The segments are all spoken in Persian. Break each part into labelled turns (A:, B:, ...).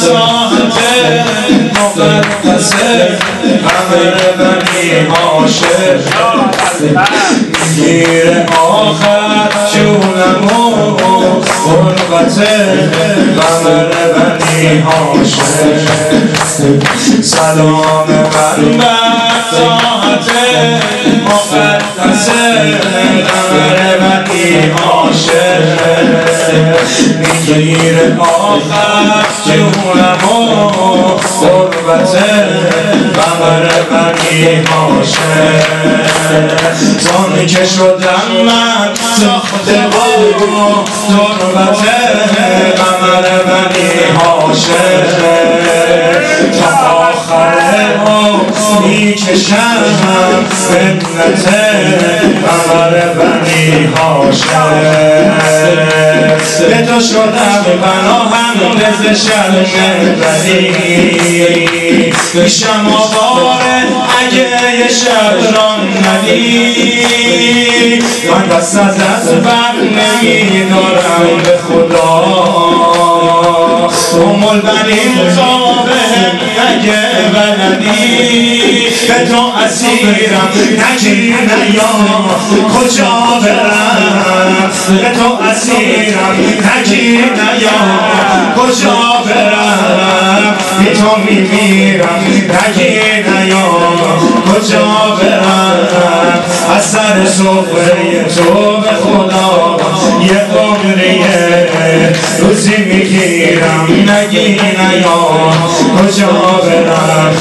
A: ساعت مقدسه قمر بنی عاشق گیر آخر جونم و غربت قمر بنی عاشق سلام بر ساعت مقدسه قمر بنی میگیر آخر و قربت قمر بنی عاشق چون که شدم من ساخته با تربت قمر بنی عاشق تا آخر می‌کشم منت قمر بنی عاشق به تو شدم بنا هم رز شرم بدی پیشم آواره اگه یه شب ران ندی. من دست از از بر نمیدارم به خدا. امول بنیم خوابه اگه بلدی به تو اسیرم نگیر نیا کجا برم به تو اسیرم نگیر نیا کجا برم به تو میمیرم. نگیر نیا کجا برم از سر صفره تو به خدا. یه عمریه روزی می‌گیرم. نگی نیا کجا برم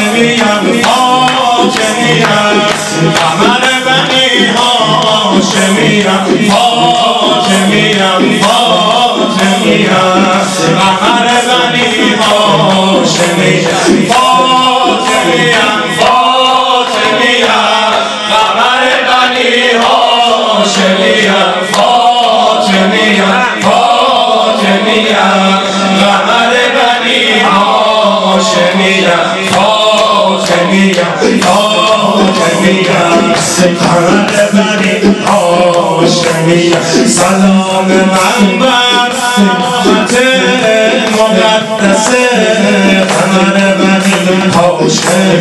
A: فاطمیم فاطمیم قمر بنی هاشمیم فاطمیم فاطمیم قمر بنی هاشمیم فاطمیم فاطمیم قمر بنی هاشمیم فاطمیم فاطمیم قمر بنی هاشمیم فاطمیم قمر بنی هاشمیم سلام من بر ساعت مقدس قمر بنی هاشم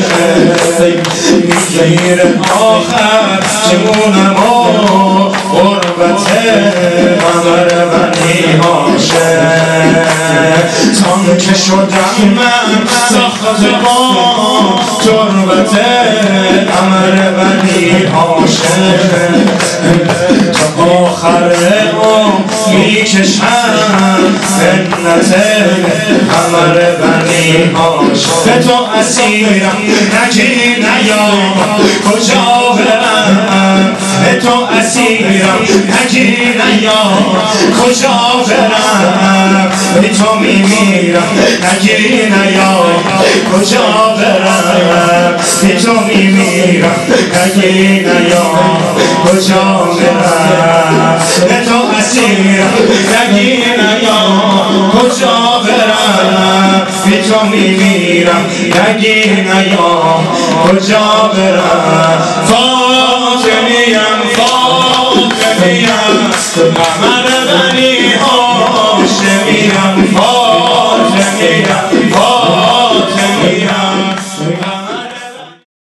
A: میگیر آخر جونم و غربت قمر بنی هاشم تان که شدم من با تربت قمر بنی هاشم تا آخر می‌کشم. منت قمر بنی هاشم به تو اسیرم. نگی نیا. کجا؟ اسیرم نگی نیا کجا برم به تو میمیرم. نگی نیا کجا برم به تو میمیرم. نگی نیا کجا برم به تو اسیرم. نگی نیا کجا برم به تو میمیرم. نگی نیا کجا برم Sırma merhaba